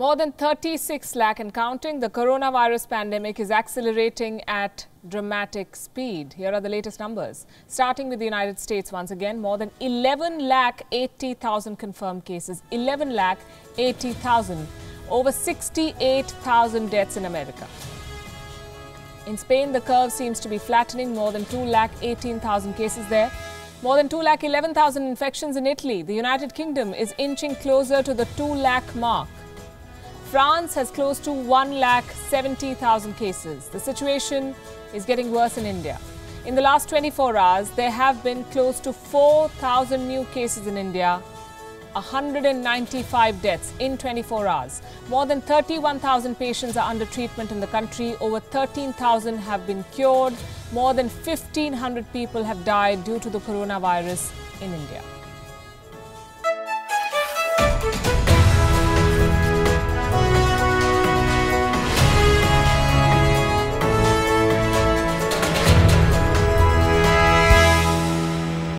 More than 36 lakh and counting, the coronavirus pandemic is accelerating at dramatic speed. Here are the latest numbers. Starting with the United States once again, more than 11 lakh 80,000 confirmed cases, 11 lakh 80,000, over 68,000 deaths in America. In Spain, the curve seems to be flattening, more than 2 lakh 18,000 cases there. More than 2 lakh 11,000 infections in Italy. The United Kingdom is inching closer to the 2 lakh mark. France has close to 1 lakh 70,000 cases. The situation is getting worse in India. In the last 24 hours, there have been close to 4,000 new cases in India, 195 deaths in 24 hours. More than 31,000 patients are under treatment in the country. Over 13,000 have been cured. More than 1,500 people have died due to the coronavirus in India.